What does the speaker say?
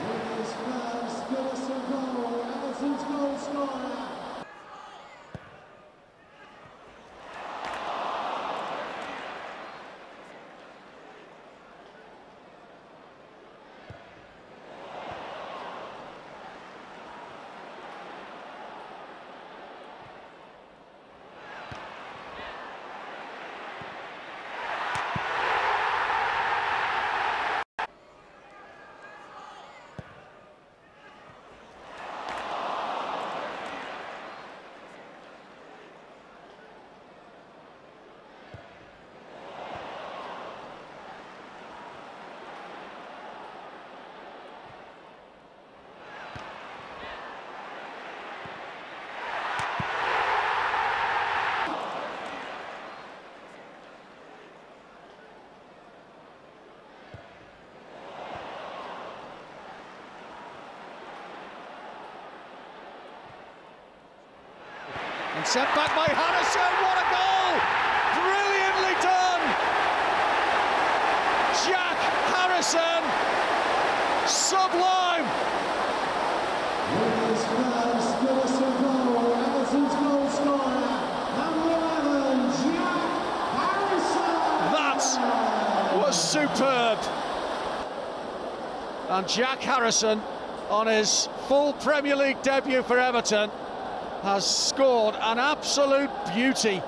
His first Goodison goal, Everton's goal scorer. And sent back by Harrison. What a goal! Brilliantly done! Jack Harrison. Sublime. His first Goodison goal, Everton's goal scorer. Number 11, Jack Harrison. That was superb. And Jack Harrison, on his full Premier League debut for Everton, has scored an absolute beauty.